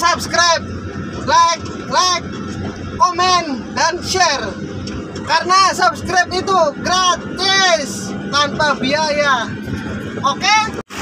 subscribe, like, like, komen, dan share. Karena subscribe itu gratis tanpa biaya. Oke? Si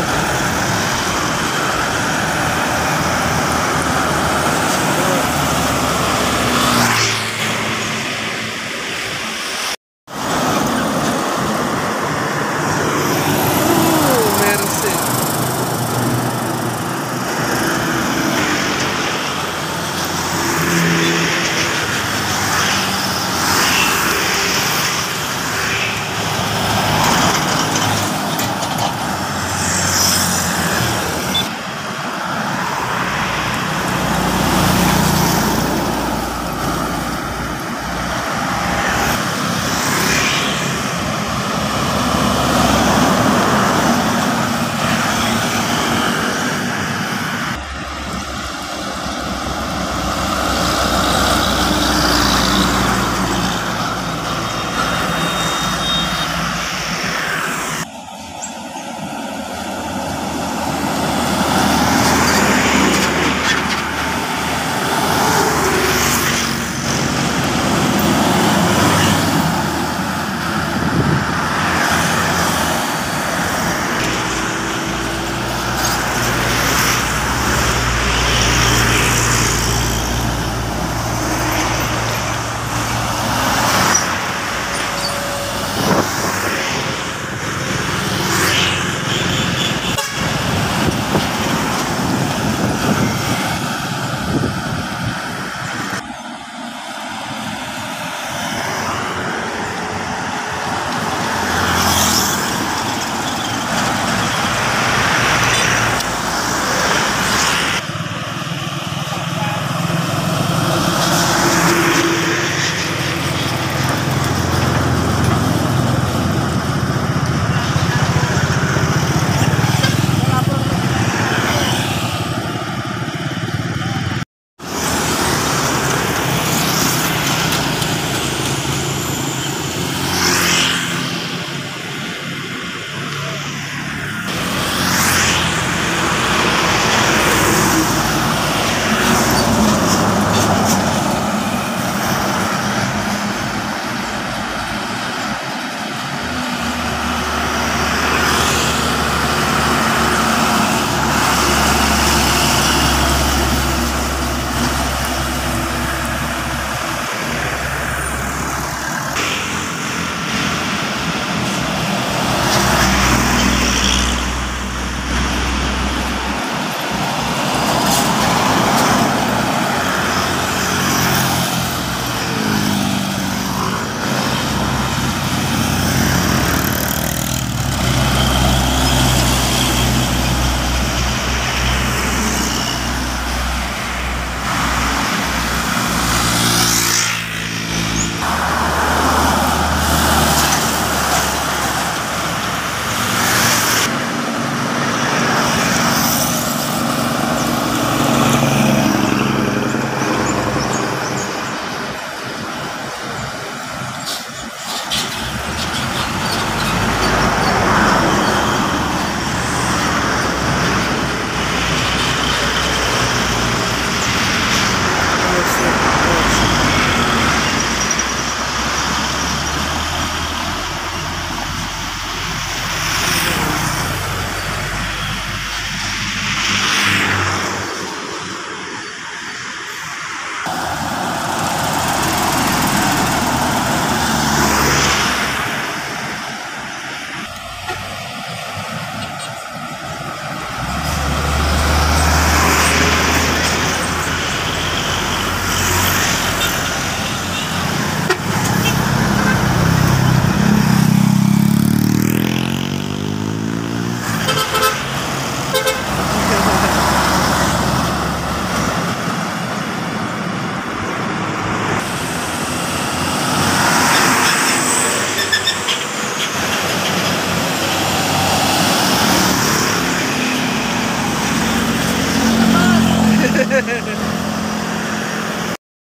Welcome.